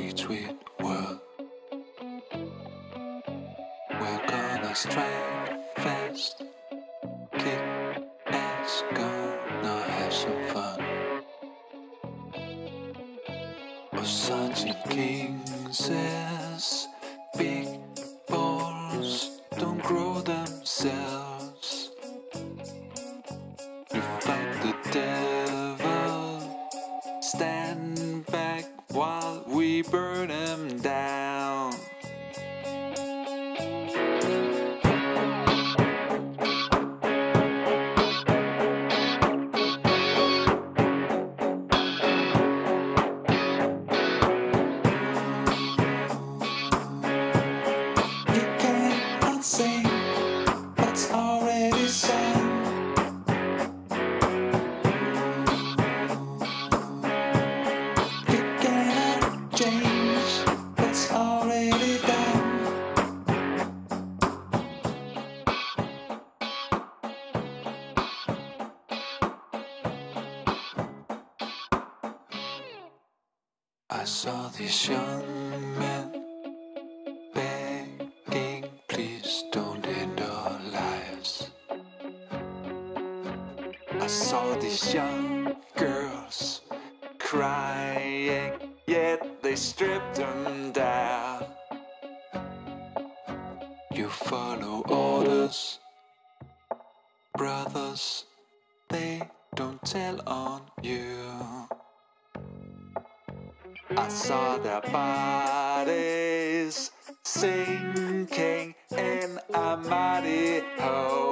sweet, sweet world. We're gonna strike fast, kick ass, gonna have some fun. Our sergeant King says, big balls don't grow themselves. Him down. I saw this young man begging, please don't end our lives. I saw these young girls crying, yet they stripped them down. You follow orders, brothers, they don't tell on you. I saw their bodies sinking in a muddy hole.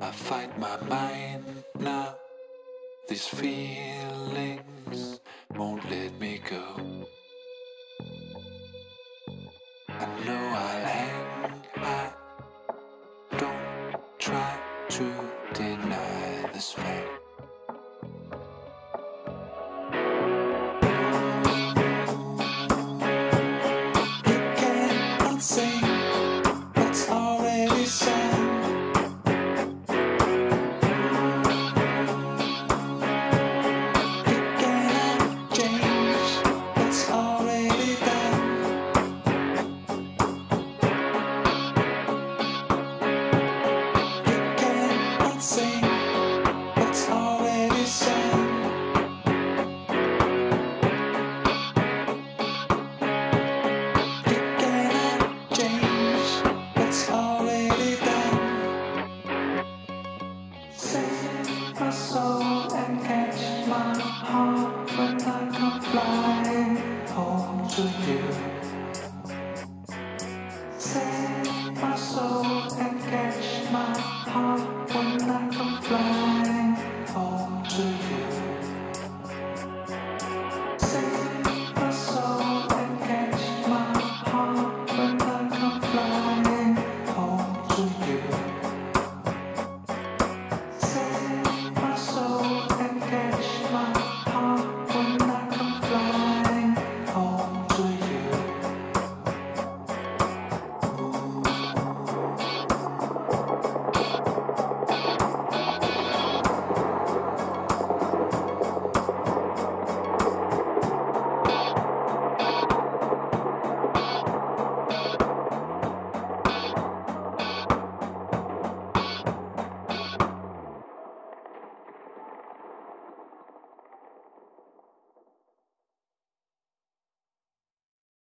I fight my mind now. These feelings won't let me go. I know I'll